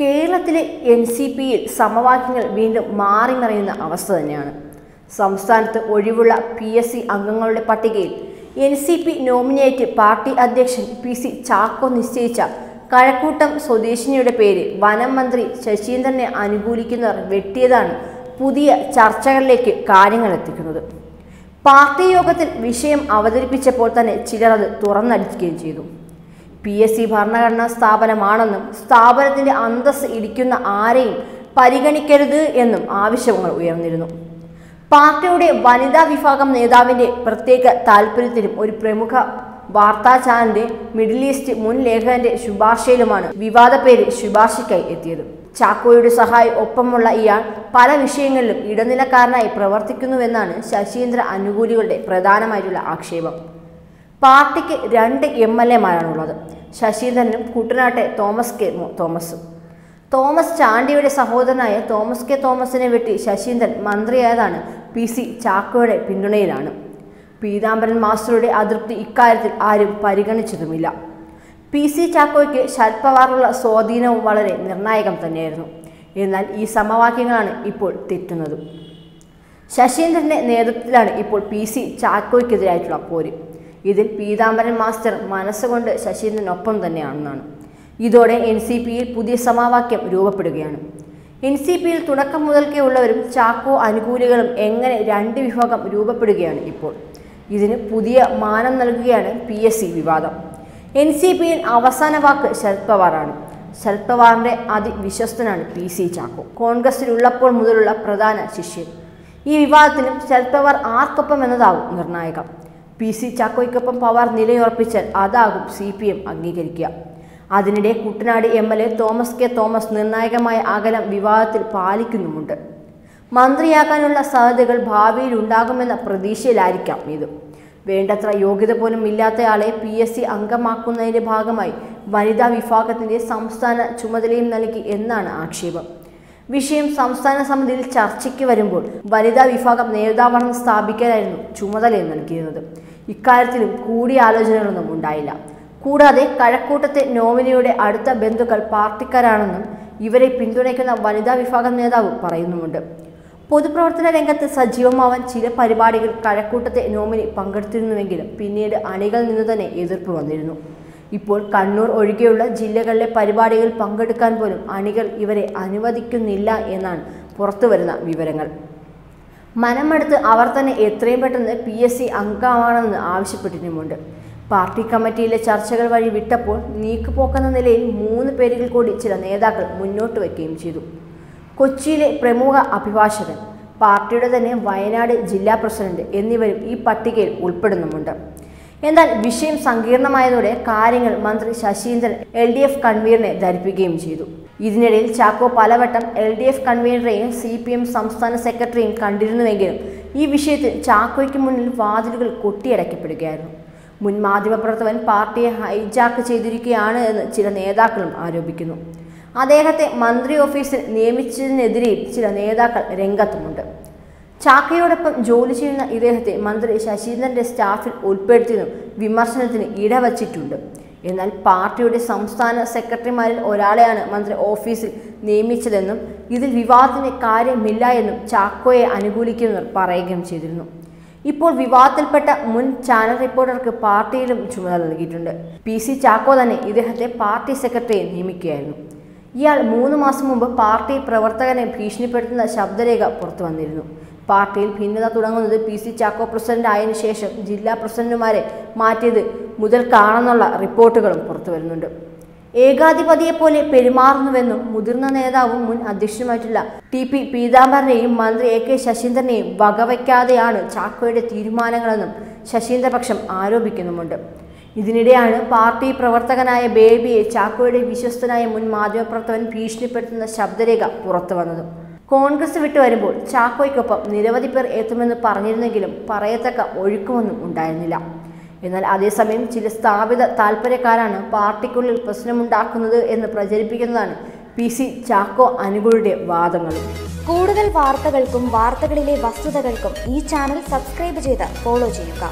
കേരളത്തിലെ N C പിയിൽ സമവാക്യങ്ങൾ വീണ്ടും മാറിമറിയുന്ന അവസ്ഥ തന്നെയാണ്. സംസ്ഥാനത്ത് ഒഴിവുള്ള പി എസ് സി അംഗങ്ങളുടെ പട്ടികയിൽ N C P nominate party അധ്യക്ഷൻ പി സി ചാക്കോ നിശ്ചയിച്ച കഴക്കൂട്ടം സ്വദേശിനിയുടെ പേര് വനം മന്ത്രി ശശീന്ദ്രനെ അനുകൂലിക്കുന്നവർ വെട്ടിയതാണ് പുതിയ ചർച്ചകളിലേക്ക് കാര്യങ്ങൾ എത്തിക്കുന്നത്. പാർട്ടി യോഗത്തിൽ വിഷയം അവതരിപ്പിച്ചപ്പോൾ തന്നെ ചിലർ അത് തുറന്നടിക്കുകയും ചെയ്തു. പി എസ് സി ഭരണഘടനാ സ്ഥാപനമാണെന്നും സ്ഥാപനത്തിന്റെ അന്തസ് ഇടിക്കുന്ന ആരെയും പരിഗണിക്കരുത് എന്നും ആവശ്യങ്ങൾ ഉയർന്നിരുന്നു. പാർട്ടിയുടെ വനിതാ വിഭാഗം നേതാവിന്റെ പ്രത്യേക താല്പര്യത്തിലും ഒരു പ്രമുഖ വാർത്താ ചാനലിന്റെ മിഡിൽ ഈസ്റ്റ് മുൻ ലേഖകന്റെ ശുപാർശയിലുമാണ് വിവാദ പേര് ശുപാർശയ്ക്കായി എത്തിയത്. ചാക്കോയുടെ സഹായി ഒപ്പമുള്ള ഇയാൾ പല വിഷയങ്ങളിലും ഇടനിലക്കാരനായി പ്രവർത്തിക്കുന്നുവെന്നാണ് ശശീന്ദ്ര അനുകൂലികളുടെ പ്രധാനമായിട്ടുള്ള ആക്ഷേപം. പാർട്ടിക്ക് രണ്ട് എം എൽ എമാരാണുള്ളത്. ശശീന്ദ്രനും കുട്ടനാട്ടെ തോമസ് കെ തോമസും. തോമസ് ചാണ്ടിയുടെ സഹോദരനായ തോമസ് കെ തോമസിനെ വെട്ടി ശശീന്ദ്രൻ മന്ത്രിയായതാണ് പി സി ചാക്കോയുടെ പിന്തുണയിലാണ്. പീതാംബരൻ മാസ്റ്ററുടെ അതൃപ്തി ഇക്കാര്യത്തിൽ ആരും പരിഗണിച്ചതുമില്ല. പി സി ചാക്കോയ്ക്ക് ശരത് പവാറിലുള്ള സ്വാധീനവും വളരെ നിർണായകം തന്നെയായിരുന്നു. എന്നാൽ ഈ സമവാക്യങ്ങളാണ് ഇപ്പോൾ തെറ്റുന്നത്. ശശീന്ദ്രന്റെ നേതൃത്വത്തിലാണ് ഇപ്പോൾ പി സി ചാക്കോയ്ക്കെതിരായിട്ടുള്ള പോര്. ഇതിൽ പീതാംബരൻ മാസ്റ്റർ മനസ്സുകൊണ്ട് ശശീന്ദ്രനൊപ്പം തന്നെയാണെന്നാണ്. ഇതോടെ എൻ സി പിയിൽ പുതിയ സമാവാക്യം രൂപപ്പെടുകയാണ്. എൻ സി പിയിൽ തുടക്കം മുതൽക്കേ ഉള്ളവരും ചാക്കോ അനുകൂലികളും എങ്ങനെ രണ്ട് വിഭാഗം രൂപപ്പെടുകയാണ് ഇപ്പോൾ? ഇതിന് പുതിയ മാനം നൽകുകയാണ് പി എസ് സി വിവാദം. എൻ സി പിയിൽ അവസാന വാക്ക് ശരത് പവാറാണ്. ശരത് പവാറിന്റെ അതിവിശ്വസ്തനാണ് പി സി ചാക്കോ. കോൺഗ്രസിലുള്ളപ്പോൾ മുതലുള്ള പ്രധാന ശിഷ്യൻ. ഈ വിവാദത്തിലും ശരത് പവാർ ആർക്കൊപ്പം എന്നതാവും നിർണായകം. പി സി ചാക്കോയ്ക്കൊപ്പം പവാർ നിലയുറപ്പിച്ചാൽ അതാകും സി പി എം അംഗീകരിക്കുക. അതിനിടെ Kuttanad M L A Thomas K Thomas നിർണായകമായ അകലം വിവാദത്തിൽ പാലിക്കുന്നുമുണ്ട്. മന്ത്രിയാകാനുള്ള സാധ്യതകൾ ഭാവിയിൽ ഉണ്ടാകുമെന്ന പ്രതീക്ഷയിലായിരിക്കാം ഇത്. വേണ്ടത്ര യോഗ്യത പോലും ഇല്ലാത്തയാളെ പി എസ് സി അംഗമാക്കുന്നതിന്റെ ഭാഗമായി വനിതാ വിഭാഗത്തിന്റെ സംസ്ഥാന ചുമതലയും നൽകി എന്നാണ് ആക്ഷേപം. വിഷയം സംസ്ഥാന സമിതിയിൽ ചർച്ചയ്ക്ക് വരുമ്പോൾ വനിതാ വിഭാഗം നേതാവണം സ്ഥാപിക്കാനായിരുന്നു ചുമതല നൽകിയിരുന്നത്. ഇക്കാര്യത്തിലും കൂടിയാലോചനകളൊന്നും ഉണ്ടായില്ല. കൂടാതെ കഴക്കൂട്ടത്തെ നോമിനിയുടെ അടുത്ത ബന്ധുക്കൾ പാർട്ടിക്കാരാണെന്നും ഇവരെ പിന്തുണയ്ക്കുന്ന വനിതാ വിഭാഗം നേതാവ് പറയുന്നുമുണ്ട്. പൊതുപ്രവർത്തന രംഗത്ത് സജീവമാവാൻ ചില പരിപാടികൾ കഴക്കൂട്ടത്തെ നോമിനി പങ്കെടുത്തിരുന്നുവെങ്കിലും പിന്നീട് അണികളിൽ നിന്ന് തന്നെ എതിർപ്പ് വന്നിരുന്നു. ഇപ്പോൾ കണ്ണൂർ ഒഴികെയുള്ള ജില്ലകളിലെ പരിപാടികളിൽ പങ്കെടുക്കാൻ പോലും അണികൾ ഇവരെ അനുവദിക്കുന്നില്ല എന്നാണ് പുറത്തുവരുന്ന വിവരങ്ങൾ. മനമെടുത്ത് അവർ തന്നെ എത്രയും പെട്ടെന്ന് പി എസ് സി അംഗമാണെന്ന് ആവശ്യപ്പെട്ടിട്ടുമുണ്ട്. പാർട്ടി കമ്മിറ്റിയിലെ ചർച്ചകൾ വഴി വിട്ടപ്പോൾ നീക്കുപോക്കെന്ന നിലയിൽ മൂന്ന് പേരുകൾ കൂടി ചില നേതാക്കൾ മുന്നോട്ട് വയ്ക്കുകയും ചെയ്തു. കൊച്ചിയിലെ പ്രമുഖ അഭിഭാഷകൻ പാർട്ടിയുടെ തന്നെ വയനാട് ജില്ലാ പ്രസിഡന്റ് എന്നിവരും ഈ പട്ടികയിൽ ഉൾപ്പെടുന്നുമുണ്ട്. എന്നാൽ വിഷയം സങ്കീർണമായതോടെ കാര്യങ്ങൾ മന്ത്രി ശശീന്ദ്രൻ എൽ ഡി എഫ് കൺവീനറെ ധരിപ്പിക്കുകയും ചെയ്തു. ഇതിനിടയിൽ ചാക്കോ പലവട്ടം എൽ ഡി എഫ് കൺവീനറെയും സി പി എം സംസ്ഥാന സെക്രട്ടറിയും കണ്ടിരുന്നുവെങ്കിലും ഈ വിഷയത്തിൽ ചാക്കോയ്ക്ക് മുന്നിൽ വാതിലുകൾ കൊട്ടിയടക്കപ്പെടുകയായിരുന്നു മുൻ മാധ്യമപ്രവർത്തകൻ പാർട്ടിയെ ഹൈജാക്ക് ചെയ്തിരിക്കുകയാണ് എന്ന് ചില നേതാക്കളും ആരോപിക്കുന്നു. അദ്ദേഹത്തെ മന്ത്രി ഓഫീസിൽ നിയമിച്ചതിനെതിരെയും ചില നേതാക്കൾ രംഗത്തുമുണ്ട്. ചാക്കയോടൊപ്പം ജോലി ചെയ്യുന്ന ഇദ്ദേഹത്തെ മന്ത്രി ശശീന്ദ്രന്റെ സ്റ്റാഫിൽ ഉൾപ്പെടുത്തിയതും വിമർശനത്തിന് ഇടവച്ചിട്ടുണ്ട്. എന്നാൽ പാർട്ടിയുടെ സംസ്ഥാന സെക്രട്ടറിമാരിൽ ഒരാളെയാണ് മന്ത്രി ഓഫീസിൽ നിയമിച്ചതെന്നും ഇതിൽ വിവാദത്തിന് കാര്യമില്ല എന്നും ചാക്കോയെ അനുകൂലിക്കുന്നവർ പറയുകയും ചെയ്തിരുന്നു. ഇപ്പോൾ വിവാദത്തിൽപ്പെട്ട മുൻ ചാനൽ റിപ്പോർട്ടർക്ക് പാർട്ടിയിലും ചുമതല നൽകിയിട്ടുണ്ട്. പി സി ചാക്കോ തന്നെ ഇദ്ദേഹത്തെ പാർട്ടി സെക്രട്ടറിയെ നിയമിക്കുകയായിരുന്നു. ഇയാൾ മൂന്ന് മാസം മുമ്പ് പാർട്ടി പ്രവർത്തകനെ ഭീഷണിപ്പെടുത്തുന്ന ശബ്ദരേഖ പുറത്തു വന്നിരുന്നു പാർട്ടിയിൽ ഭിന്നത തുടങ്ങുന്നത് പി സി ചാക്കോ പ്രസിഡന്റ് ആയതിനു ശേഷം ജില്ലാ പ്രസിഡന്റുമാരെ മാറ്റിയത് മുതൽക്കാണെന്നുള്ള റിപ്പോർട്ടുകളും പുറത്തു വരുന്നുണ്ട്. ഏകാധിപതിയെ പോലെ പെരുമാറുന്നുവെന്നും മുതിർന്ന നേതാവും മുൻ അധ്യക്ഷനുമായിട്ടുള്ള ടി പി പീതാംബരനെയും മന്ത്രി എ കെ ശശീന്ദ്രനെയും വകവയ്ക്കാതെയാണ് ചാക്കോയുടെ തീരുമാനങ്ങളെന്നും ശശീന്ദ്രപക്ഷം ആരോപിക്കുന്നുമുണ്ട്. ഇതിനിടെയാണ് പാർട്ടി പ്രവർത്തകനായ ബേബിയെ ചാക്കോയുടെ വിശ്വസ്തനായ മുൻ മാധ്യമപ്രവർത്തകൻ ഭീഷണിപ്പെടുത്തുന്ന ശബ്ദരേഖ പുറത്തു വന്നത് കോൺഗ്രസ് വിട്ടു വരുമ്പോൾ ചാക്കോയ്ക്കൊപ്പം നിരവധി പേർ എത്തുമെന്ന് പറഞ്ഞിരുന്നെങ്കിലും പറയത്തക്ക ഒഴുക്കുമൊന്നും ഉണ്ടായിരുന്നില്ല. എന്നാൽ അതേസമയം ചില സ്ഥാപിത താൽപ്പര്യക്കാരാണ് പാർട്ടിക്കുള്ളിൽ പ്രശ്നമുണ്ടാക്കുന്നത് എന്ന് പ്രചരിപ്പിക്കുന്നതാണ് പി സി ചാക്കോ അനുകൂലിയുടെ വാദങ്ങൾ കൂടുതൽ വാർത്തകൾക്കും വാർത്തകളിലെ വസ്തുതകൾക്കും ഈ ചാനൽ സബ്സ്ക്രൈബ് ചെയ്ത് ഫോളോ ചെയ്യുക.